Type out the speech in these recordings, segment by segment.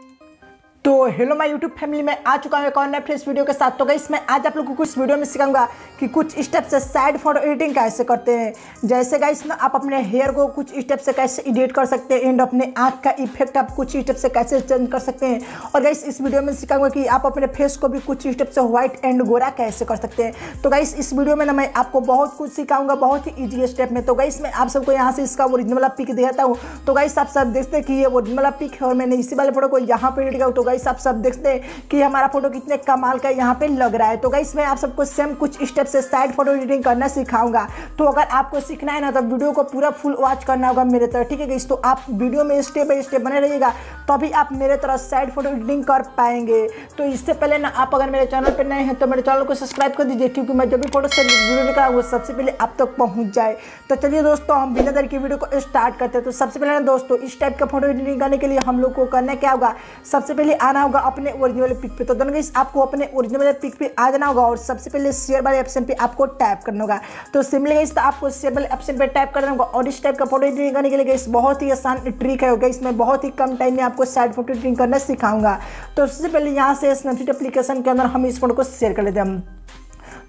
Thank you. तो hello my YouTube family में आ चुका हूँ एक और नए फ्रेश वीडियो के साथ। तो गई मैं आज आप लोगों को इस वीडियो में सिखाऊँगा कि कुछ स्टेप से साइड फ़ोटो एडिटिंग कैसे करते हैं। जैसे गाइस ना, आप अपने हेयर को कुछ स्टेप से कैसे एडिट कर सकते हैं एंड अपने आँख का इफ़ेक्ट आप कुछ स्टेप से कैसे चेंज कर सकते हैं। और गाइस इस वीडियो में सिखाऊँगा कि आप अपने फेस को भी कुछ स्टेप से व्हाइट एंड गोरा कैसे कर सकते हैं। तो गाइस इस वीडियो में ना मैं आपको बहुत कुछ सिखाऊँगा, बहुत ही ईजी स्टेप में। तो गाइस मैं आप सबको यहाँ से इसका ओरिजिनल पिक दिखाता हूँ। तो गाइस आप सब देखते हैं कि ये ओरिजिनल पिक है और मैंने इसी वाले फ़ोटो को यहाँ पे एडिट किया तो गाइस आप सब देखते हैं कि हमारा फ़ोटो कितने कमाल का यहाँ पे लग रहा है। तो गाइस मैं आप सबको सेम कुछ स्टेप से साइड फ़ोटो एडिटिंग करना सिखाऊँगा। तो अगर आपको सीखना है ना तो वीडियो को पूरा फुल वॉच करना होगा मेरे तरह, ठीक है गाइस तो आप वीडियो में स्टेप बाय स्टेप बने रहिएगा, तभी आप मेरे तरह साइड फ़ोटो एडिटिंग कर पाएँगे। तो इससे पहले ना, आप अगर मेरे चैनल पर नए हैं तो मेरे चैनल को सब्सक्राइब कर दीजिए, क्योंकि मैं जब भी फ़ोटो से वीडियो निकाला वो सबसे पहले आप तक पहुँच जाए। तो चलिए दोस्तों, हम बिना देर की वीडियो को स्टार्ट करते हैं। तो सबसे पहले ना दोस्तों, इस टाइप का फ़ोटो एडिटिंग करने के लिए हम लोग को करना क्या होगा? सबसे पहले आना होगा अपने ओरिजिनल पिक पे। तो दोनों गाइस आपको अपने ओरिजिनल पिक पे आ जाना होगा और सबसे पहले शेयर वाले ऑप्शन पे आपको टैप करना होगा। तो सिमिलर गाइस तो आपको शेयर वाले ऑप्शन पे टैप करना होगा और इस टाइप का फ़ोटो एडिटिंग करने के लिए गाइस बहुत ही आसान ट्रिक है गाइस मैं बहुत ही कम टाइम में आपको साइड फ़ोटो एडिटिंग करना सिखाऊँगा। तो सबसे पहले यहाँ से स्नैपचीट एप्लीकेशन के अंदर हम इस फ़ोटो को शेयर कर लेते हैं।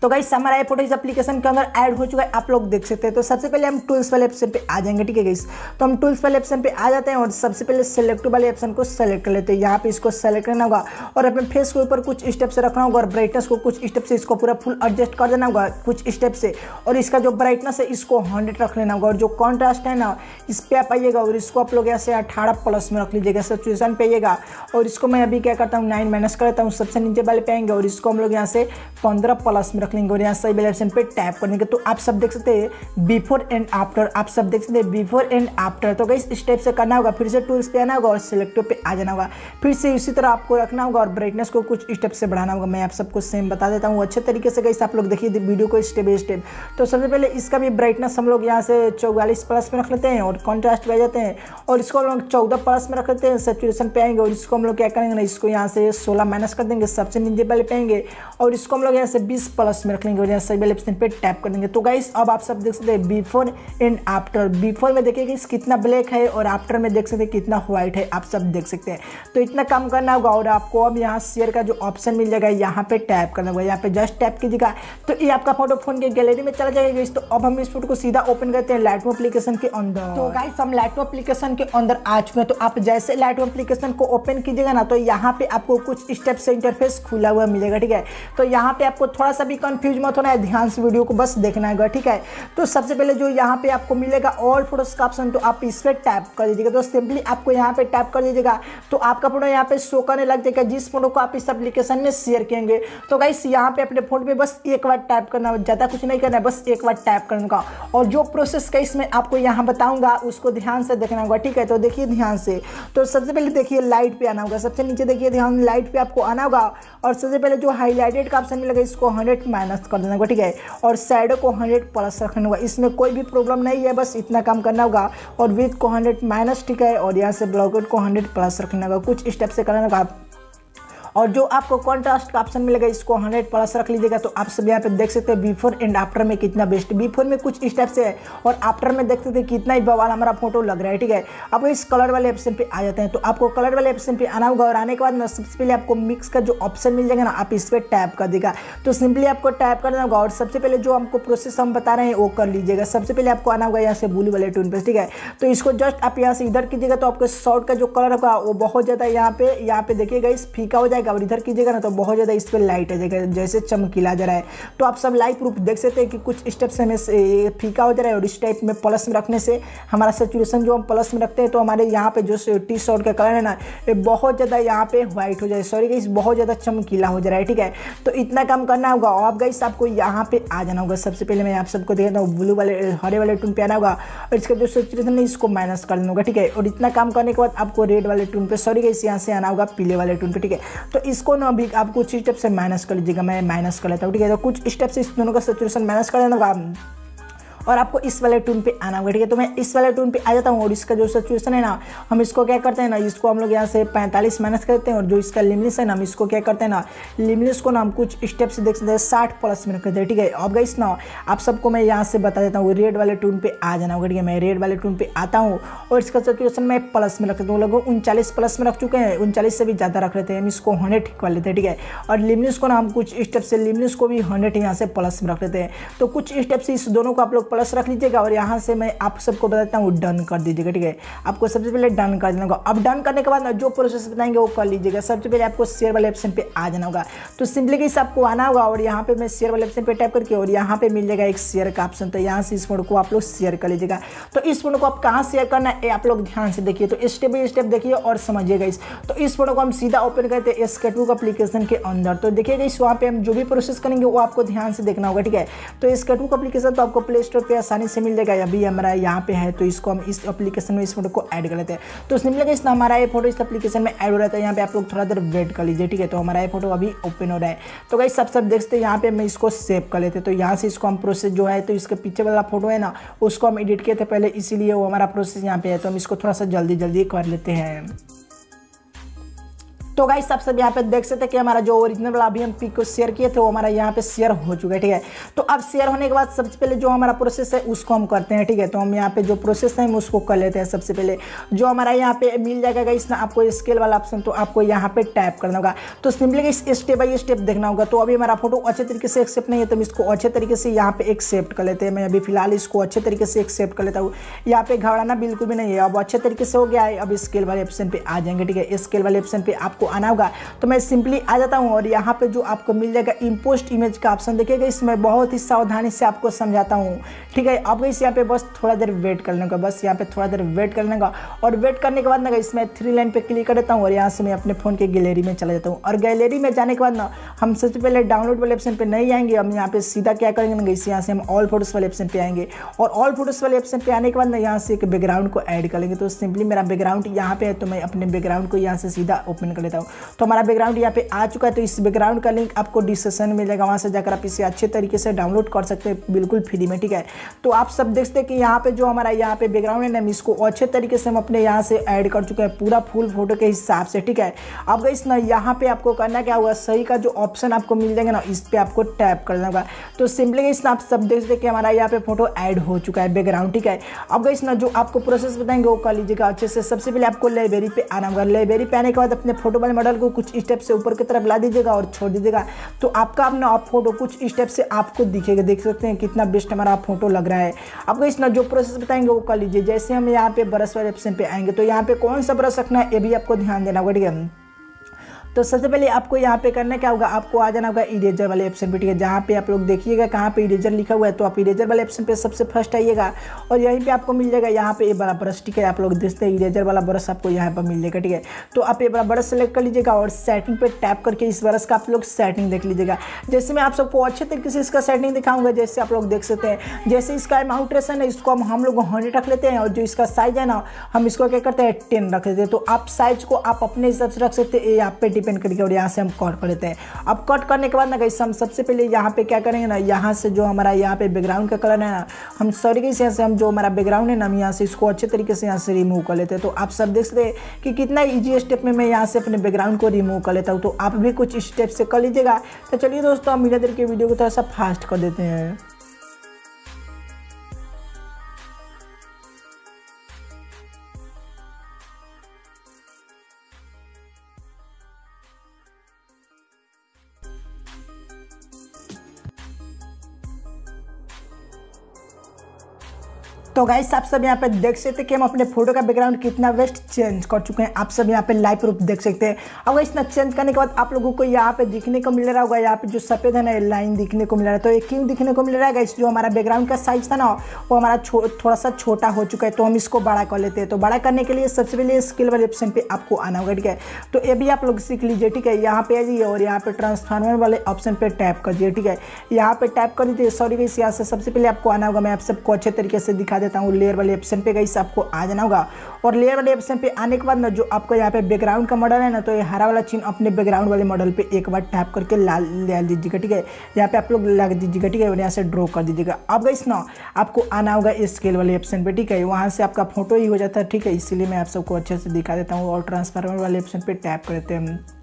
तो गाइस हमारा ये फ़ोटो इस एप्लीकेशन के अंदर ऐड हो चुका है, आप लोग देख सकते हैं। तो सबसे पहले हम टूल्स वाले ऑप्शन पे आ जाएँगे, ठीक है गाइस तो हम टूल्स वाले ऑप्शन पे आ जाते हैं और सबसे पहले सेलेक्ट वाले ऑप्शन को सेलेक्ट कर लेते हैं। यहाँ पे इसको सेलेक्ट करना होगा और अपने फेस के ऊपर कुछ स्टेप से रखना होगा और ब्राइटनेस को कुछ स्टेप से इसको पूरा फुल एडजस्ट कर देना होगा, कुछ स्टेप से। और इसका जो ब्राइटनेस है, इसको हंड्रेड रख लेना होगा। और जो कॉन्ट्रास्ट है ना, इस पर आप आइएगा और इसको आप लोग ऐसे अठारह प्लस में रख लीजिएगा सिचुएशन पे आइएगा। और इसको मैं अभी क्या करता हूँ नाइन माइनस कर लेता हूँ, सबसे नीचे वाले पे आएँगे और इसको हम लोग यहाँ से पंद्रह प्लस में रख लेंगे और यहाँ सही वाले ऑप्शन पे टैप करने के तो आप सब देख सकते हैं बिफोर एंड आफ्टर आप सब देख सकते हैं बिफोर एंड आफ्टर तो गई स्टेप से करना होगा, फिर से टूल्स पे आना होगा और सिलेक्टिव पे आ जाना होगा। फिर से इसी तरह आपको रखना होगा और ब्राइटनेस को कुछ स्टेप से बढ़ाना होगा। मैं आप सबको सेम बता देता हूँ, अच्छे तरीके से गई आप लोग देखिए वीडियो को स्टेप बाई स्टेप तो सबसे पहले इसका भी ब्राइटनेस हम लोग यहाँ से चौवालीस प्लस में रख लेते हैं और कॉन्ट्रास्ट पे आ जाते हैं और इसको हम लोग चौदह प्लस में रख लेते हैं। सेचुरेशन पे आएँगे और इसको हम लोग क्या करेंगे ना, इसको यहाँ से सोलह माइनस कर देंगे, सबसे नीचे वाले पे आएँगे और इसको हम लोग यहाँ से बीस प्लस में रख लेंगे और यहाँ सही वाले ऑप्शन पे टैप कर देंगे। तो गाइस अब आप सब देख सकते हैं बिफोर एंड आफ्टर बिफोर में देखिए गाइस कितना ब्लैक है और आफ्टर में देख सकते हैं कितना व्हाइट है। आप सब देख सकते हैं। तो इतना काम करना होगा और आपको अब यहाँ शेयर का जो ऑप्शन मिल जाएगा, यहाँ पे टैप करना होगा। यहाँ पे जस्ट टैप कीजिएगा। तो ये आपका फ़ोटो फ़ोन के गैलरी में चला जाएगा तो अब हम इस फ़ोटो को सीधा ओपन करते हैं लाइटो एप्लीकेशन के अंदर। तो गाइस हम लाइटो एप्लीकेशन के अंदर आ चुके हैं। तो आप जैसे लाइटो एप्लीकेशन को ओपन कीजिएगा ना तो यहाँ पे आपको कुछ स्टेप से इंटरफेस खुला हुआ मिलेगा, ठीक है? तो यहाँ पे आपको थोड़ा सा भी कंफ्यूज मत होना है ध्यान से वीडियो को बस देखना है, ठीक है? तो सबसे पहले जो यहाँ पे आपको मिलेगा ऑल फ़ोटोज़ का ऑप्शन तो आप इस पर टैप कर दीजिएगा। तो सिंपली आपको यहाँ पे टैप कर दीजिएगा। तो आपका फ़ोटो यहाँ पे शो करने लग जाएगा। जिस फ़ोटो को आप इस एप्लीकेशन में शेयर करेंगे तो गाइस यहाँ पे अपने फ़ोटो पे बस एक बार टैप करना, ज़्यादा कुछ नहीं करना है, बस एक बार टैप करने का। और जो प्रोसेस का इसमें आपको यहाँ बताऊँगा, उसको ध्यान से देखना होगा, ठीक है? तो देखिए ध्यान से। तो सबसे पहले देखिए लाइट पे आना होगा। सबसे नीचे देखिए ध्यान लाइट पे आपको आना होगा। और सबसे पहले जो हाईलाइटेड का ऑप्शन मिलेगा, इसको हंड्रेड माइनस कर देना होगा ठीक है? और साइडो को हंड्रेड प्लस रखना होगा। इसमें कोई भी प्रॉब्लम नहीं है, बस इतना काम करना होगा। और विथ को हंड्रेड माइनस ठीक है? और यहाँ से ब्लॉकेट को हंड्रेड प्लस रखना होगा। कुछ स्टेप से करना होगा। और जो आपको कॉन्ट्रास्ट का ऑप्शन मिलेगा, इसको 100 प्लस रख लीजिएगा तो आप सब यहाँ पे देख सकते हैं बिफोर एंड आफ्टर में कितना बेस्ट बिफोर में कुछ इस टाइप से है और आफ्टर में देख सकते हैं कितना ही बवाल हमारा फ़ोटो लग रहा है, ठीक है? अब इस कलर वाले ऑप्शन पे आ जाते हैं तो आपको कलर वाले ऑप्शन पे आना होगा और आने के बाद ना सबसे पहले आपको मिक्स का जो ऑप्शन मिल जाएगा ना, आप इस पर टैप कर देगा तो सिंपली आपको टैप करना होगा और सबसे पहले जो हमको प्रोसेस हम बता रहे हैं, वो कर लीजिएगा। सबसे पहले आपको आना होगा यहाँ से ब्लू वाले टून पर ठीक है? तो इसको जस्ट आप यहाँ से इधर कीजिएगा तो आपके शॉर्ट का जो कलर होगा, वो बहुत ज़्यादा यहाँ पे यहाँ पे देखिएगा, इस फीका हो जाएगा। और इधर कीजिएगा ना तो बहुत ज़्यादा इस पर लाइट आ जाएगा, जैसे चमकीला जा रहा है। तो आप सब लाइव प्रूफ देख सकते हैं कि कुछ स्टेप से हमें फीका हो जा रहा है और इस टाइप में प्लस में रखने से हमारा सेचुरेशन जो हम प्लस में रखते हैं तो हमारे यहाँ पे जो टी शर्ट का कलर है ना, ये बहुत ज़्यादा यहाँ पे व्हाइट हो जाए सॉरी गाइस बहुत ज़्यादा चमकीला हो जा रहा है, ठीक है? तो इतना काम करना होगा और गाइस आपको यहाँ पे आ जाना होगा। सबसे पहले मैं आप सबको देखता हूँ ब्लू वाले, हरे वाले टून पे आना होगा और इसका जो सेचुरेशन है इसको माइनस कर देना होगा, ठीक है? और इतना काम करने के बाद आपको रेड वाले टून पे सॉरी गाइस यहाँ से आना होगा, पीले वाले टून पे, ठीक है? तो इसको ना भी आप कुछ स्टेप से माइनस कर लीजिएगा, मैं माइनस कर लेता हूँ, ठीक है? तो कुछ स्टेप से इस दोनों का सेचुरेशन माइनस कर लेना और आपको इस वाले टून पे आना होगा, ठीक है? तो मैं इस वाले टून पे आ जाता हूँ और इसका जो सिचुएशन है ना, हम इसको क्या करते हैं ना, इसको हम लोग यहाँ से पैंतालीस माइनस करते हैं और जो इसका लिमिस है ना, हम इसको क्या करते हैं ना लिमिस को ना हम कुछ स्टेप से देख सकते हैं, साठ प्लस में रखते हैं, ठीक है? अब गई ना, आप सबको मैं यहाँ से बता देता हूँ रेड वाले टून पर आ जाना होगा, ठीक है? मैं रेड वाले टून पर आता हूँ और इसका सिचुएशन मैं प्लस में रख देता हूँ, लगभग उनचालीस प्लस में रख चुके हैं, उनचालीस से भी ज़्यादा रख लेते हैं, हम इसको हंड्रेड ठीक कर लेते हैं ठीक है? और लिमिस को ना हम कुछ स्टेप से लिमिस को भी हंड्रेड यहाँ से प्लस में रख लेते हैं। तो कुछ स्टेप से इस दोनों को आप लोग प्लस रख लीजिएगा और यहाँ से मैं आप सबको बताता हूँ डन कर दीजिएगा, ठीक है? आपको सबसे पहले डन कर देना होगा। अब डन करने के बाद ना, जो प्रोसेस बताएँगे वो कर लीजिएगा। सबसे पहले आपको शेयर वाले ऑप्शन पे आ जाना होगा। तो सिंपली कि आपको आना होगा और यहाँ पे मैं शेयर वाले ऑप्शन पे टाइप करके और यहाँ पे मिल जाएगा एक शेयर का ऑप्शन तो यहाँ से इस फ़ोन को आप लोग शेयर कर लीजिएगा। तो इस फ़ोन को आप कहाँ शेयर करना है आप लोग ध्यान से देखिए। तो स्टेप बाई स्टेप देखिए और समझिएगा इस। तो इस फ़ोटो को हम सीधा ओपन करते हैं स्केटबुक अपलीकेशन के अंदर। तो देखिएगा इस वहाँ पे हम जो भी प्रोसेस करेंगे वो आपको ध्यान से देखना होगा, ठीक है? तो स्केटबुक अपलीकेशन तो आपको प्ले स्टोर पर आसानी से मिल जाएगा। अभी हमारा यहाँ पे है तो इसको हम इस अपलीकेशन में इस फ़ोटो को ऐड कर लेते हैं। तो सिंपली इस हमारा ये फ़ोटो इस अपलीकेशन में ऐड हो रहा है यहाँ पे आप लोग थोड़ा देर वेट कर लीजिए, ठीक है? तो हमारा ये फ़ोटो अभी ओपन हो रहा है। तो भाई सब सब देख सकते हैं, यहाँ पे हम इसको सेव कर लेते तो यहाँ से इसको हम प्रोसेस जो है तो इसके पीछे वाला फ़ोटो है ना, उसको हम एडिट किए थे पहले, इसीलिए वो हमारा प्रोसेस यहाँ पे है। तो हम इसको थोड़ा सा जल्दी जल्दी कर लेते हैं। तो गाइस सब सब यहाँ पे देख सकते हैं कि हमारा जो ओरिजिनल वाला अभी हम पिक को शेयर किए थे, वो हमारा यहाँ पे शेयर हो चुका है, ठीक है? तो अब शेयर होने के बाद सबसे पहले जो हमारा प्रोसेस है, उसको हम करते हैं, ठीक है? तो हम यहाँ पे जो प्रोसेस है, हम उसको कर लेते हैं सबसे पहले। जो हमारा यहाँ पे मिल जाएगा गाइस ना आपको स्केल वाला ऑप्शन तो आपको यहाँ पे टैप करना होगा। तो सिंपली इस स्टेप बाई स्टेप देखना होगा। तो अभी हमारा फ़ोटो अच्छे तरीके से एक्सेप्ट नहीं है तो हम इसको अच्छे तरीके से यहाँ पे एक्सेप्ट कर लेते हैं। मैं अभी फ़िलहाल इसको अच्छे तरीके से एक्सेप्ट कर लेता हूँ। यहाँ पे घबराना बिल्कुल भी नहीं है। अब अच्छे तरीके से हो गया है, अब स्केल वाले ऑप्शन पे आ जाएँगे, ठीक है? स्केल वाले ऑप्शन पे आपको आना होगा। तो मैं सिंपली आ जाता हूँ और यहाँ पर जो आपको मिल जाएगा इम्पोस्ट इमेज का ऑप्शन देखिएगा, इसमें बहुत ही सावधानी से आपको समझाता हूँ। ठीक है अब इस यहाँ पे बस थोड़ा देर वेट कर का, बस यहाँ पे थोड़ा देर वेट कर का और वेट करने के बाद ना, इसमें थ्री लाइन पे क्लिक कर देता हूँ और यहाँ से मैं अपने फ़ोन के गैलरी में चला जाता हूँ। और गैलरी में जाने के बाद ना, हम सबसे पहले डाउनलोड वाले ऑप्शन पर नहीं आएँगे। हम यहाँ पे सीधा क्या करेंगे ना, इस यहाँ से हम ऑल फ़ोटोज़ वाले ऑप्शन पर आएँगे। और ऑल फ़ोटोज़ वाले ऑप्शन पर आने के बाद ना, यहाँ से एक बैकग्राउंड को ऐड कर लेंगे तो सिंपली मेरा बैकग्राउंड यहाँ पे है तो मैं अपने बैकग्राउंड को यहाँ से सीधा ओपन कर लेता हूँ। तो हमारा बैकग्राउंड यहाँ पे आ चुका है तो इस बैकग्राउंड का लिंक आपको डिस्क्रिप्शन में मिलेगा। वहाँ से जाकर आप इसे अच्छे तरीके से डाउनलोड कर सकते हैं। बिल्कुल फ्री में, ठीक है? तो आप सब देखते हैं कि यहाँ पे जो हमारा यहाँ पे बैकग्राउंड है ना इसको अच्छे तरीके से हम अपने यहाँ से ऐड कर चुके हैं। पूरा फुल फ़ोटो के हिसाब से, ठीक है? अब इस ना यहाँ पे आपको करना क्या होगा? सही का जो ऑप्शन आपको मिल जाएगा ना, इस पर आपको टैप करना होगा। तो सिंपली इस आप सब देखते कि हमारा यहाँ पे फ़ोटो ऐड हो चुका है बैकग्राउंड ठीक है? अब इस ना जो आपको प्रोसेस बताएँगे, वो कर लीजिएगा अच्छे से। सबसे पहले आपको लाइब्रेरी पे आना होगा। लाइब्रेरी पे आने के बाद अपने फ़ोटो वाले मॉडल को कुछ स्टेप से ऊपर की तरफ़ ला दीजिएगा और छोड़ दीजिएगा। तो आपका अपना आप फ़ोटो कुछ स्टेप से आपको दिखेगा। देख सकते हैं कितना बेस्ट हमारा फ़ोटो लग रहा है। आपको इस ना जो प्रोसेस बताएँगे वो कर लीजिए। जैसे हम यहाँ पे ब्रश वाले ऑप्शन पे आएँगे तो यहाँ पे कौन सा ब्रश रखना है, ये भी आपको ध्यान देना होगा ठीक है तो सबसे पहले आपको यहाँ पे करना क्या होगा? आपको आ जाना होगा इरेजर वाले ऑप्शन पे, ठीक है? जहाँ पे आप लोग देखिएगा कहाँ पे इरेजर लिखा हुआ है तो आप इरेजर वाले ऑप्शन पे सबसे फ़र्स्ट आइएगा और यहीं पे आपको मिल जाएगा, यहाँ पे ये बड़ा ब्रश ठीक है? आप लोग देखते हैं इरेजर वाला ब्रश आपको यहाँ पर मिल जाएगा, ठीक है? तो आप ये बड़ा ब्रश सेलेक्ट कर लीजिएगा और सेटिंग पर टैप करके इस ब्रश का आप लोग सेटिंग देख लीजिएगा। जैसे मैं आप सबको अच्छे तरीके से इसका सेटिंग दिखाऊँगा, जैसे आप लोग देख सकते हैं, जैसे इसका अमाउंट रेसन है, इसको हम हम लोग हंड्रेड रख लेते हैं और जो इसका साइज़ है ना, हम इसको क्या करते हैं टेन रख लेते हैं। तो आप साइज़ को आप अपने हिसाब से रख सकते हैं ये आप पे करेगा और यहाँ से हम कट कर लेते हैं। अब कट करने के बाद ना गई हम सबसे पहले यहाँ पे क्या करेंगे ना, यहाँ से जो हमारा यहाँ पे बैकग्राउंड का कलर है ना, हम सॉरी गई यहाँ से हम जो हमारा बैकग्राउंड है ना, हम यहाँ से इसको अच्छे तरीके से यहाँ से रिमूव कर लेते हैं। तो आप सब देख सकते हैं कि कितना ईजी स्टेप में मैं यहाँ से अपने बैकग्राउंड को रिमूव कर लेता हूँ। तो आप भी कुछ स्टेप से कर लीजिएगा। तो चलिए दोस्तों, हम देर के वीडियो को थोड़ा सा फास्ट कर देते हैं। तो गाइस आप सब यहाँ पे देख सकते हैं कि हम अपने फ़ोटो का बैकग्राउंड कितना वेस्ट चेंज कर चुके हैं। आप सब यहाँ पे लाइव प्रूफ देख सकते हैं। अब इतना चेंज करने के बाद आप लोगों को यहाँ पे दिखने को मिल रहा होगा। यहाँ पे जो सफ़ेद है ना लाइन दिखने को मिल रहा है। तो ये क्यों दिखने को मिल रहा है गाइस जो हमारा बैकग्राउंड का साइज़ था ना, वो हमारा थोड़ा सा छोटा हो चुका है। तो हम इसको बड़ा कर लेते हैं। तो बड़ा करने के लिए सबसे पहले स्किल वाले ऑप्शन पर आपको आना होगा, ठीक है? तो ये भी आप लोग सीख लीजिए, ठीक है? यहाँ पे आ जाइए और यहाँ पे ट्रांसफार्मर वाले ऑप्शन पर टैप कर दिए ठीक है? यहाँ पे टैप कर दीजिए। सॉरी गाइस यहाँ से सबसे पहले आपको आना होगा। मैं आप सबको अच्छे तरीके से दिखा देता हूँ। लेयर वाले ऑप्शन पे गई आपको आ जाना होगा। और लेयर वाले ऑप्शन पे आने के बाद ना, जो आपको यहाँ पे बैकग्राउंड का मॉडल है ना तो ये हरा वाला चिन्ह अपने बैकग्राउंड वाले मॉडल पे एक बार टैप करके लाल ले दीजिएगा, ठीक है? यहाँ पे आप लोग लग दीजिएगा, ठीक है? यहाँ से ड्रॉ कर दीजिएगा। अब गई ना, आपको आना होगा स्केल वाले ऑप्शन पर ठीक है? वहाँ से आपका फ़ोटो ही हो जाता है, ठीक है? इसीलिए मैं आप सबको अच्छे से दिखा देता हूँ और ट्रांसफार्मर वाले ऑप्शन पर टैप करते हैं।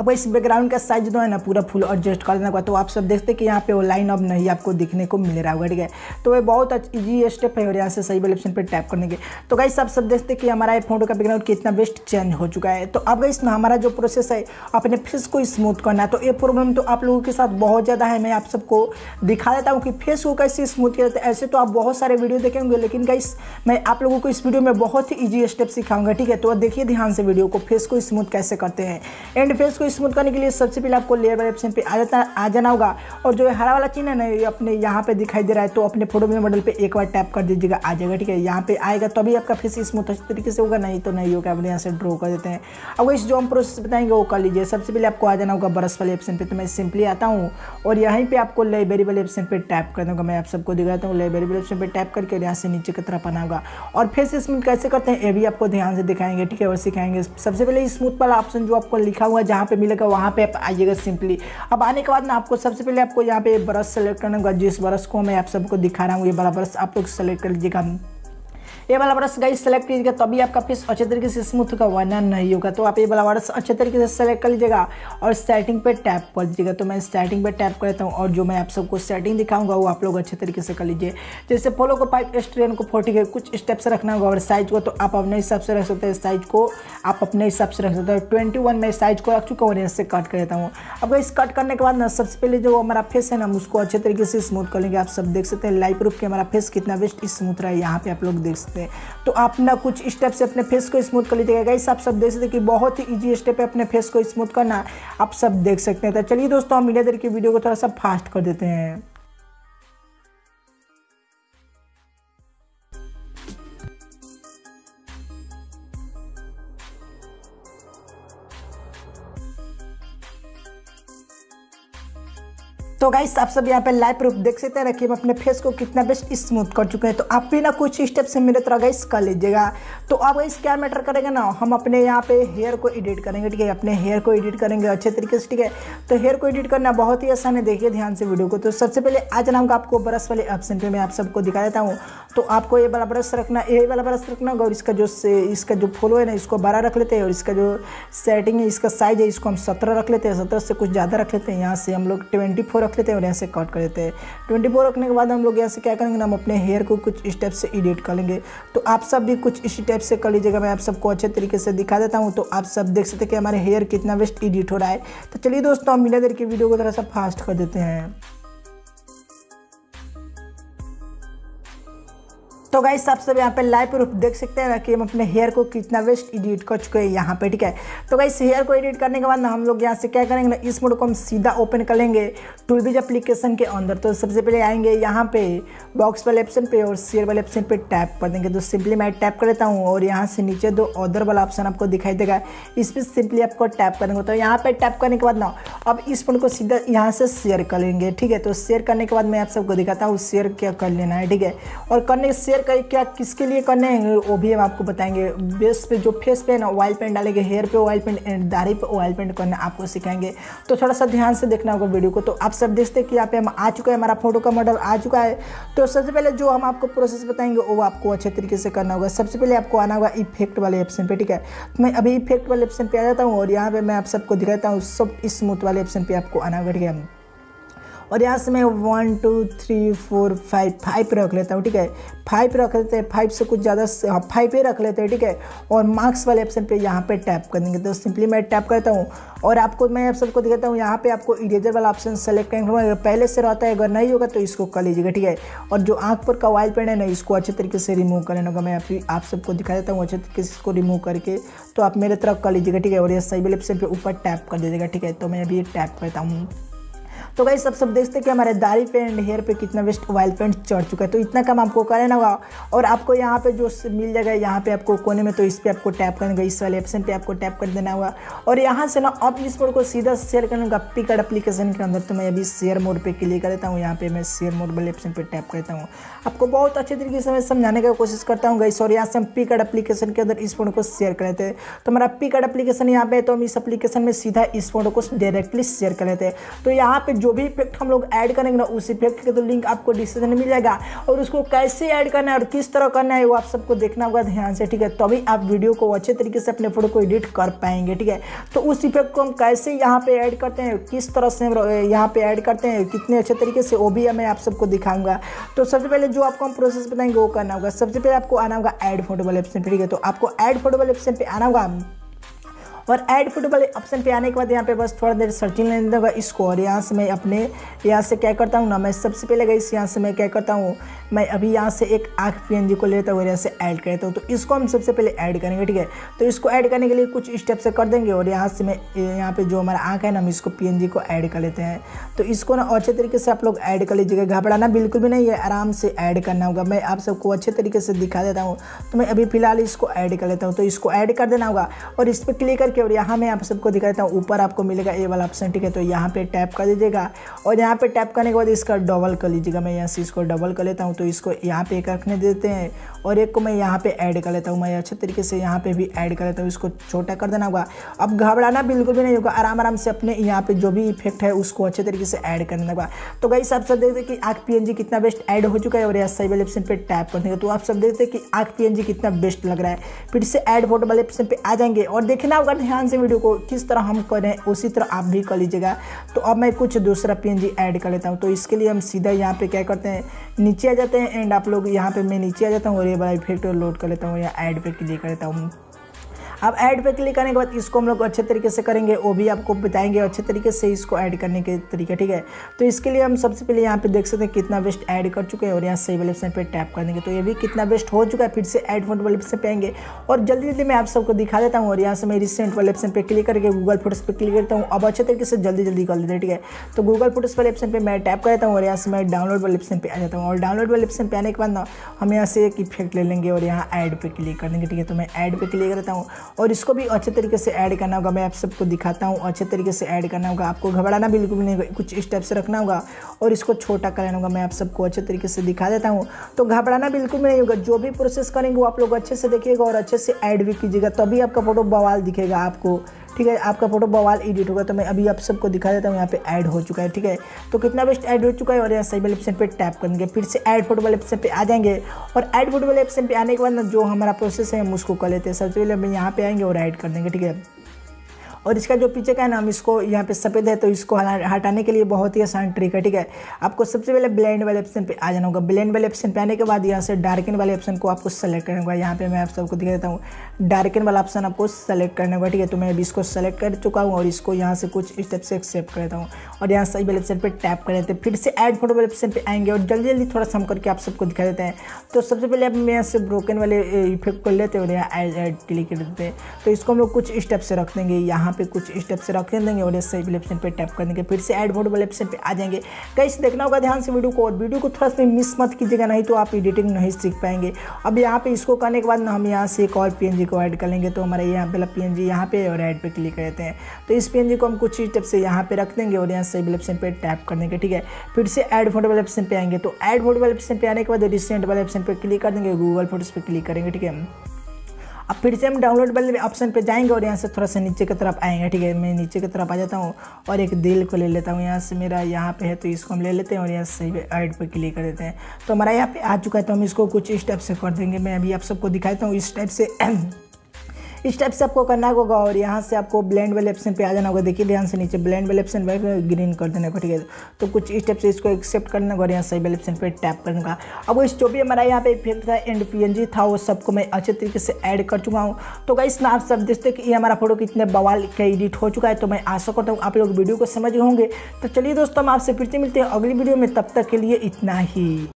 अब इस बैकग्राउंड का साइज़ जो है ना, पूरा फुल एडजस्ट कर देना। तो आप सब देखते कि यहाँ पे वो लाइन अब नहीं आपको दिखने को मिल रहा होगा ठीक है? तो ये बहुत ईजी स्टेप है और यहाँ से सही वाले ऑप्शन पर टैप करने के। तो गाइस आप सब देखते कि हमारा ये फ़ोटो का बैकग्राउंड कितना बेस्ट चेंज हो चुका है। तो अब गाइस हमारा जो प्रोसेस है, अपने फेस को स्मूथ करना। तो ये प्रॉब्लम तो आप लोगों के साथ बहुत ज़्यादा है, मैं आप सबको दिखा देता हूँ कि फेस को कैसे स्मूथ किया जाता है। ऐसे तो आप बहुत सारे वीडियो देखेंगे लेकिन गाइस मैं आप लोगों को इस वीडियो में बहुत ही ईजी स्टेप सिखाऊँगा, ठीक है? तो देखिए ध्यान से वीडियो को फेस को स्मूथ कैसे करते हैं। एंड फेस को स्मूथ करने के लिए सबसे पहले आपको लेयर वाले ऑप्शन पे आ जाता आ जाना होगा। और जो हरा वाला चिन्ह है ना, ये अपने यहाँ पे दिखाई दे रहा है तो अपने फ़ोटो में मॉडल पे एक बार टैप कर दीजिएगा, आ जाएगा, ठीक है? यहाँ पे आएगा, तभी आपका फेस स्मूथ अच्छी तरीके से होगा, नहीं तो नहीं होगा, अपने यहाँ से ड्रॉ कर देते हैं। अब इस जो हम प्रोसेस बताएँगे, वो कर लीजिए। सबसे पहले आपको आ जाना होगा ब्रश वाले ऑप्शन पे तो मैं सिंपली आता हूँ, और यहीं पर आपको लाइब्रेरी वाले ऑप्शन पर टैप कर दूँगा मैं आप सबको दिखाता हूँ लाइब्रेरी वाले ऑप्शन पे टैप करके यहाँ से नीचे की तरफ़ आना होगा। और फेस स्मूथ कैसे करते हैं, ये भी आपको ध्यान से दिखाएँगे, ठीक है? और सिखाएँगे। सबसे पहले स्मूथ वाला ऑप्शन जो आपको लिखा हुआ है, जहाँ मिलेगा, वहाँ पे आप आइएगा सिंपली अब आने के बाद ना आपको सबसे पहले आपको यहाँ पे ब्रश सेलेक्ट करना होगा। जिस ब्रश को मैं आप सबको दिखा रहा हूँ, ये बड़ा ब्रश आप लोग सेलेक्ट कर लीजिएगा। ये वाला ब्रश गाइस सेलेक्ट कीजिएगा, तभी आपका फेस अच्छे तरीके से स्मूथ होगा वरना नहीं होगा। तो आप ये वाला ब्रश अच्छे तरीके से सेलेक्ट कर लीजिएगा और सेटिंग पे टैप कर दीजिएगा। तो मैं सेटिंग पे टैप कर करता हूँ और जो मैं आप सबको सेटिंग दिखाऊँगा, वो आप लोग अच्छे तरीके से कर लीजिए। जैसे फॉलो को फाइव स्ट्रेन को फोर्टी के कुछ स्टेप से रखना होगा और साइज़ को तो आप अपने हिसाब से रख सकते हैं। साइज़ को आप अपने हिसाब से रख सकते हैं। ट्वेंटी वन में साइज़ को रख चुका हूँ यहाँ से कट कर देता हूँ। अब इस कट करने के बाद ना, सबसे पहले जो हमारा फेस है ना उसको अच्छे तरीके से स्मूथ कर लेंगे। आप सब देख सकते हैं लाइव प्रूफ के हमारा फेस कितना बेस्ट स्मूथ रहा है। यहाँ पे आप लोग देख सकते हैं। तो आप ना कुछ स्टेप से अपने फेस को स्मूथ कर लीजिएगा। गाइस, आप सब देख सकते हैं कि बहुत ही इजी स्टेप है अपने फेस को स्मूथ करना। आप सब देख सकते हैं। तो चलिए दोस्तों, हम देर की वीडियो को थोड़ा सा फास्ट कर देते हैं। तो गाइस आप सब यहाँ पे लाइव प्रूफ देख सकते हैं कि हम अपने फेस को कितना बेस्ट स्मूथ कर चुके हैं। तो आप भी ना कुछ स्टेप से मेरे तरह गाइस कर लीजिएगा। तो अब गाइस क्या मैटर करेंगे ना? हम अपने यहाँ पे हेयर को एडिट करेंगे, ठीक है? अपने हेयर को एडिट करेंगे अच्छे तरीके से, ठीक है? तो हेयर को एडिट करना बहुत ही आसान है, देखिए ध्यान से वीडियो को। तो सबसे पहले आज नाम का आपको ब्रश वाले ऑप्शन पे मैं आप सबको दिखा देता हूँ। तो आपको ये वाला ब्रश रखना, ये वाला ब्रश रखना होगा और इसका जो इसका जो फॉलो है ना, इसको बारह रख लेते हैं और इसका जो सेटिंग है, इसका साइज़ है, इसको हम सत्रह रख लेते हैं। सत्रह से कुछ ज़्यादा रख लेते हैं। यहाँ से हम लोग ट्वेंटी फोर रख लेते हैं और यहाँ से कट कर देते हैं। ट्वेंटी फोर रखने के बाद हम लोग यहाँ से क्या करेंगे हम अपने हेयर को कुछ स्टेप से एडिट कर लेंगे। तो आप सब भी कुछ स्टेप से कर लीजिएगा, मैं आप सबको अच्छे तरीके से दिखा देता हूँ। तो आप सब देख सकते हैं कि हमारे हेयर कितना बेस्ट एडिट हो रहा है। तो चलिए दोस्तों, हम मिला देर की वीडियो को थोड़ा सा फास्ट कर देते हैं। तो गाइस आप सब यहाँ पे लाइव प्रूफ देख सकते हैं कि हम अपने हेयर को कितना वेस्ट एडिट कर चुके हैं यहाँ पे, ठीक है? तो गाइस हेयर को एडिट करने के बाद ना हम लोग यहाँ से क्या करेंगे ना, इस मोड को हम सीधा ओपन कर लेंगे टूलबीज एप्लीकेशन के अंदर। तो सबसे पहले आएँगे यहाँ पे बॉक्स वाले ऑप्शन पे और शेयर वाले ऑप्शन पे टैप कर देंगे। तो सिंपली मैं टैप कर लेता हूँ और यहाँ से नीचे दो अदर वाला ऑप्शन आपको दिखाई देगा। इस पर सिंपली आपको टैप करेंगे तो यहाँ पे टैप करने के बाद ना, अब इस फ़ोन को सीधा यहाँ से शेयर कर लेंगे, ठीक है? तो शेयर करने के बाद मैं आप सबको दिखाता हूँ शेयर क्या कर लेना है, ठीक है? और करने शेयर क्या किसके लिए करने हैं, वो भी हम आपको बताएँगे। बेस पे जो फेस पे ना ऑयल पेंट डालेंगे हेयर पे ऑयल पेंट एंड दाढ़ी पे ऑयल पेंट करना आपको सिखाएँगे। तो थोड़ा सा ध्यान से देखना होगा वीडियो को। तो आप सब देखते हैं कि यहाँ पे हम आ चुका है, हमारा फ़ोटो का मॉडल आ चुका है। तो सबसे पहले जो हम आपको प्रोसेस बताएँगे, वो आपको अच्छे तरीके से करना होगा। सबसे पहले आपको आना होगा इफ़ेक्ट वाले ऑप्शन पे, ठीक है? तो मैं अभी इफ़ेक्ट वाले ऑप्शन पे आ जाता हूँ, और यहाँ पे मैं आप सबको दिखाता हूँ, सब स्मूथ वाले ऑप्शन पे आपको आना होगा, ठीक है? और यहाँ से मैं one two three four five five रख लेता हूँ, ठीक है? फाइव रख लेते हैं फाइव से कुछ ज़्यादा हाँ फाइव पे रख लेते हैं, ठीक है? और मार्क्स वाले ऑप्शन पे यहाँ पे टैप कर देंगे। तो सिंपली मैं टैप करता हूँ और आपको, मैं आप सबको दिखाता हूँ, यहाँ पे आपको इरेजर वाला ऑप्शन सेलेक्ट करेंगे अगर पहले से रहता है, अगर नहीं होगा तो इसको कर लीजिएगा, ठीक है? और जो आँख पर का वाइल पेन है ना, इसको अच्छे तरीके से रिमूव कर लेना। होगा मैं आप सबको दिखा देता हूँ, अच्छे तरीके से इसको रिमूव करके तो आप मेरे तरफ़ कर लीजिएगा, ठीक है? और ये सही वाले ऑप्शन पर ऊपर टैप कर दीजिएगा, ठीक है? तो मैं अभी टैप करता हूँ। तो गाइस सब सब देखते कि हमारे दाढ़ी पे एंड हेयर पे कितना वेस्ट ऑयल पेंट चढ़ चुका है। तो इतना काम आपको करना होगा। और आपको यहाँ पे जो मिल जाएगा, यहाँ पे आपको कोने में तो इस पर आपको टैप करना इस वाले ऑप्शन पे आपको टैप कर देना होगा। और यहाँ से ना, आप इस मोड को सीधा शेयर करने का पिकड एप्लीकेशन के अंदर तो मैं अभी शेयर मोड पर क्लिक कर देता हूँ। यहाँ पे मैं शेयर मोड वाले ऑप्शन पर टैप करता हूँ। आपको बहुत अच्छे तरीके से मैं समझाने का कोशिश करता हूँ गाइस और यहाँ से हम पिकड एप्लीकेशन के अंदर इस फ़ोन को शेयर कर लेते हैं। तो हमारा पिकड एप्लीकेशन यहाँ पे तो हम इस एप्लीकेशन में सीधा इस फ़ोटो को डायरेक्टली शेयर कर लेते हैं। तो यहाँ पे जो भी इफ़ेक्ट हम लोग ऐड करेंगे ना, उस इफ़ेक्ट के तो लिंक आपको डिस्क्रिप्शन में मिल जाएगा। और उसको कैसे ऐड करना है और किस तरह करना है, वो आप सबको देखना होगा ध्यान से, ठीक है? तभी आप वीडियो को अच्छे तरीके से अपने फ़ोटो को एडिट कर पाएँगे, ठीक है? तो उस इफ़ेक्ट को हम कैसे यहाँ पे ऐड करते हैं, किस तरह से यहाँ पे ऐड करते हैं, कितने अच्छे तरीके से, वो भी मैं आप सबको दिखाऊँगा। तो सबसे पहले जो आपको हम प्रोसेस बताएँगे, वो करना होगा। सबसे पहले आपको आना होगा ऐड फ़ोटो वाले ऑप्शन पर ठीक है? तो आपको ऐड फ़ोटो वाले ऑप्शन पर आना होगा। और ऐड फुटबॉल ऑप्शन पे आने के बाद यहाँ पे बस थोड़ा देर सर्चिंग लेने दूँगा। इसको और यहाँ से मैं अपने, यहाँ से क्या करता हूँ ना, मैं सबसे पहले गई इस यहाँ से मैं क्या करता हूँ मैं अभी यहाँ से एक आँख पी को लेता हूँ और यहाँ से ऐड करता हूँ। तो इसको हम सबसे पहले ऐड करेंगे, ठीक है? तो इसको ऐड करने के लिए कुछ स्टेप से कर देंगे और यहाँ से मैं, यहाँ पे जो हमारा आँख है ना, हम इसको PNG को ऐड कर लेते हैं। तो इसको ना अच्छे तरीके से आप लोग ऐड कर लीजिएगा। घबराना बिल्कुल भी नहीं है, आराम से ऐड करना होगा। मैं आप सबको अच्छे तरीके से दिखा देता हूँ। तो मैं अभी फ़िलहाल इसको ऐड कर लेता हूँ। तो इसको ऐड कर देना होगा और इस पर क्लिक करके और यहाँ मैं आप सबको दिखा देता हूँ। ऊपर आपको मिलेगा ए वाला ऑप्शन ठीक है? तो यहाँ पे टैप कर दीजिएगा और यहाँ पे टैप करने के बाद इसका डबल कर लीजिएगा। मैं यहाँ से इसको डबल कर लेता हूँ। तो इसको यहाँ पे एक रखने देते हैं और एक को मैं यहाँ पे ऐड कर लेता हूँ, मैं अच्छे तरीके से यहाँ पे भी ऐड कर लेता हूँ, इसको छोटा कर देना होगा। अब घबराना बिल्कुल भी नहीं होगा आराम आराम से अपने यहाँ पे जो भी इफ़ेक्ट है, उसको अच्छे तरीके से ऐड करने होगा। तो गई आप सब देखते कि आग पी कितना बेस्ट ऐड हो चुका है और यहाँ सही वाले ऑप्शन पर टैप करने का। तो आप सब देखते कि आग पी कितना बेस्ट लग रहा है। फिर से ऐड फ़ोटो वाले ऑप्शन पर आ जाएँगे और देखना होगा ध्यान से वीडियो को, किस तरह हम करें, उसी तरह आप भी कर लीजिएगा। तो अब मैं कुछ दूसरा पीएनजी ऐड कर लेता हूँ। तो इसके लिए हम सीधा यहाँ पे क्या करते हैं, नीचे आ जाते हैं एंड आप लोग यहाँ पे मैं नीचे आ जाता हूँ और बड़ा इफ़ेक्ट लोड कर लेता हूँ या ऐड पे क्लिक कर लेता हूँ। अब ऐड पे क्लिक करने के बाद इसको हम लोग अच्छे तरीके से करेंगे, वो भी आपको बताएँगे अच्छे तरीके से इसको ऐड करने के तरीके, ठीक है? तो इसके लिए हम सबसे पहले यहाँ पे देख सकते हैं कितना बेस्ट ऐड कर चुके हैं और यहाँ सही वाले पे टैप कर देंगे। तो ये भी कितना बेस्ट हो चुका है, फिर से ऐड फ़ोटो वाले ऑप्शन पे आएँगे। और जल्दी जल्दी मैं आप सबको दिखा देता हूँ और यहाँ से मैं रिसेंट वाले ऑप्शन पे क्लिक करके गूगल फ़ोटोज़ पर क्लिक करता हूँ। अब अच्छे तरीके से जल्दी जल्दी कर लेते हैं, ठीक है? तो गूगल फ़ोटोज़ वाले ऑप्शन पर मैं टैप कर देता हूँ और यहाँ से मैं डाउनलोड वाले ऑप्शन पर आ जाता हूँ। और डाउनलोड वाले ऑप्शन पर आने के बाद ना, हम यहाँ से एक इफ़ेक्ट ले लेंगे और यहाँ ऐड पर क्लिक कर देंगे, ठीक है? तो मैं ऐड पर क्लिक करता हूँ और इसको भी अच्छे तरीके से ऐड करना होगा। मैं आप सबको दिखाता हूँ, अच्छे तरीके से ऐड करना होगा। आपको घबराना बिल्कुल नहीं होगा कुछ स्टेप्स रखना होगा और इसको छोटा करना होगा। मैं आप सबको अच्छे तरीके से दिखा देता हूँ। तो घबराना बिल्कुल भी नहीं होगा। जो भी प्रोसेस करेंगे वो आप लोग अच्छे से देखिएगा और अच्छे से ऐड भी कीजिएगा, तभी आपका फ़ोटो बवाल दिखेगा आपको। ठीक है, आपका फ़ोटो बवाल एडिट होगा तो मैं अभी आप सबको दिखा देता हूँ, यहाँ पे ऐड हो चुका है, ठीक है। तो कितना बेस्ट ऐड हो चुका है और यहाँ सही वाले ऑप्शन पे टैप करेंगे, फिर से ऐड फ़ोटो वाले ऑप्शन पे आ जाएँगे। और ऐड फ़ोटो वाले ऑप्शन पे आने के बाद ना, जो हमारा प्रोसेस है, हम उसको कर लेते हैं। सबसे पहले हम यहाँ पे आएँगे और ऐड कर देंगे, ठीक है। और इसका जो पीछे का है ना हम इसको यहाँ पे सफ़ेद है तो इसको हटाने के लिए बहुत ही आसान ट्रिक है, ठीक है? आपको सबसे पहले ब्लेंड वाले ऑप्शन पे आ जाना होगा। ब्लेंड वाले ऑप्शन पे आने के बाद यहाँ से डार्कन वाले ऑप्शन को आपको सेलेक्ट करना होगा। यहाँ पे मैं आप सबको दिखा देता हूँ। डार्कन वाला ऑप्शन आपको सेलेक्ट करना होगा, ठीक है? तो मैं अभी इसको सेलेक्ट कर चुका हूँ और इसको यहाँ से कुछ स्टेप से एक्सेप्ट करता हूँ। और यहाँ सही वाले ऑप्शन पर टैप कर देते हैं। फिर से एड फ़ोटो वाले ऑप्शन पर आएँगे और जल्दी जल्दी थोड़ा सा हम करके आप सबको दिखा देते हैं। तो सबसे पहले अब मैं यहाँ से ब्रोकन वाले इफ़ेक्ट कर लेते हैं और यहाँ एड क्लिक कर देते हैं। तो इसको हम लोग कुछ स्टेप से रख देंगे। यहाँ पे कुछ स्टेप से रख देंगे और इस सही ऑप्शन पे टैप कर देंगे फिर से ऐड वोट वाले ऑप्शन पे आ जाएँगे। कैसे देखना होगा ध्यान से वीडियो को और वीडियो को थोड़ा सा मिस मत कीजिएगा, नहीं तो आप एडिटिंग नहीं सीख पाएँगे। अब यहाँ पे इसको करने के बाद ना हम यहाँ से एक और पीएनजी को ऐड कर लेंगे तो हमारा यहाँ पहला पी एन जी यहाँ पे और ऐड पे क्लिक करते हैं। तो इस पीएनजी को हम कुछ स्टेप से यहाँ पे रख देंगे और यहाँ सही ऑप्शन पे टैप कर देंगे, ठीक है? फिर से ऐड फ़ोटो वाले ऑप्शन पे आएँगे तो ऐड फ़ोटो वाले ऑप्शन पे आने के बाद रिसेंट वाले ऑप्शन पे क्लिक कर देंगे गूगल फ़ोटोज़ पे क्लिक करेंगे, ठीक है? अब फिर से हम डाउनलोड वाले ऑप्शन पे जाएँगे और यहाँ से थोड़ा सा नीचे की तरफ़ आएँगे, ठीक है? मैं नीचे की तरफ़ आ जाता हूँ और एक दिल को ले लेता हूँ। यहाँ से मेरा यहाँ पे है तो इसको हम ले लेते हैं और यहाँ से ऐड पर क्लिक कर देते हैं। तो हमारा यहाँ पे आ चुका है तो हम इसको कुछ इस टाइप से कर देंगे। मैं अभी आप सबको दिखाता हूँ। इस टाइप से इस टाइप से आपको करना होगा और यहाँ से आपको ब्लेंड वाले ऑप्शन पे आ जाना होगा। देखिए, ध्यान से नीचे ब्लेंड वाले ऑप्शन पे ग्रीन कर देना होगा, ठीक है? तो कुछ इस टाइप से इसको एक्सेप्ट करना होगा यहाँ सही वाले ऑप्शन पर टैप करने का अब इस जो भी हमारा यहाँ पे इफ़ेक्ट था एंड पीएनजी था, वो सबको मैं अच्छे तरीके से ऐड कर चुका हूँ। तो गाइस ना आप सब देखते कि ये हमारा फ़ोटो कितने बवाल का एडिट हो चुका है। तो मैं आशा करता हूँ आप लोग वीडियो को समझ होंगे। तो चलिए दोस्तों, हम आपसे फिर से मिलते हैं अगली वीडियो में। तब तक के लिए इतना ही।